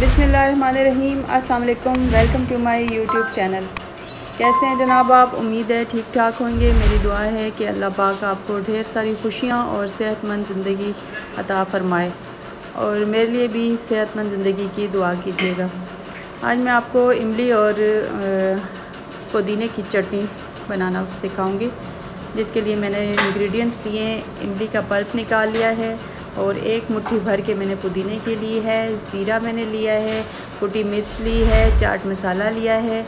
बिसमीम अस्सलाम welcome to my YouTube channel. कैसे हैं जनाब आप? उम्मीद है ठीक ठाक होंगे। मेरी दुआ है कि अल्लाह पाक आपको ढेर सारी खुशियाँ और सेहतमंद ज़िंदगी अता फ़रमाए और मेरे लिए भी सेहतमंद ज़िंदगी की दुआ कीजिएगा। आज मैं आपको इमली और पुदीने की चटनी बनाना सिखाऊँगी, जिसके लिए मैंने इंग्रेडिएंट्स लिए इमली का पल्प निकाल लिया है और एक मुट्ठी भर के मैंने पुदीने के लिए है, ज़ीरा मैंने लिया है, कुटी मिर्च ली है, चाट मसाला लिया है।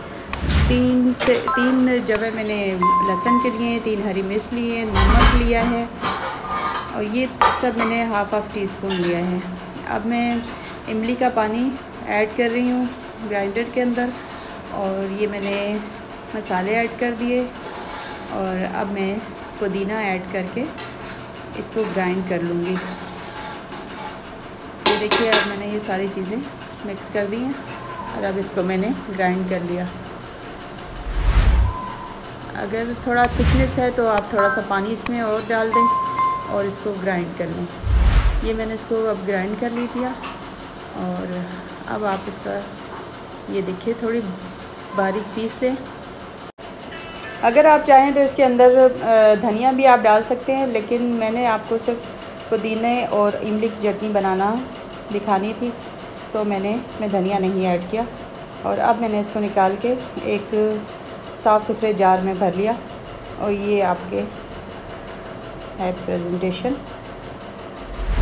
तीन से, तीन जगह मैंने लहसुन के लिए, तीन हरी मिर्च ली है, नमक लिया है और ये सब मैंने हाफ़ हाफ़ टी स्पून लिया है। अब मैं इमली का पानी ऐड कर रही हूँ ग्राइंडर के अंदर और ये मैंने मसाले ऐड कर दिए और अब मैं पुदीना ऐड करके इसको ग्राइंड कर लूँगी। देखिए, अब मैंने ये सारी चीज़ें मिक्स कर दी हैं और अब इसको मैंने ग्राइंड कर लिया। अगर थोड़ा थिकनेस है तो आप थोड़ा सा पानी इसमें और डाल दें और इसको ग्राइंड कर लें। ये मैंने इसको अब ग्राइंड कर ली दिया और अब आप इसका, ये देखिए, थोड़ी बारीक पीस लें। अगर आप चाहें तो इसके अंदर धनिया भी आप डाल सकते हैं, लेकिन मैंने आपको सिर्फ़ पुदीने और इमली की चटनी बनाना दिखानी थी। सो मैंने इसमें धनिया नहीं ऐड किया और अब मैंने इसको निकाल के एक साफ़ सुथरे जार में भर लिया और ये आपके है प्रेजेंटेशन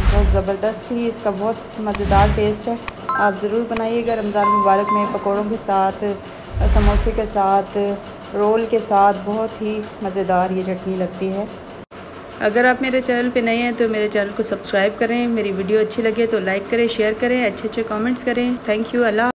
बहुत ज़बरदस्त थी, इसका बहुत मज़ेदार टेस्ट है। आप ज़रूर बनाइएगा रमज़ान मुबारक में पकौड़ों के साथ, समोसे के साथ, रोल के साथ, बहुत ही मज़ेदार ये चटनी लगती है। अगर आप मेरे चैनल पे नए हैं तो मेरे चैनल को सब्सक्राइब करें, मेरी वीडियो अच्छी लगे तो लाइक करें, शेयर करें अच्छे अच्छे कमेंट्स करें। Thank you Allah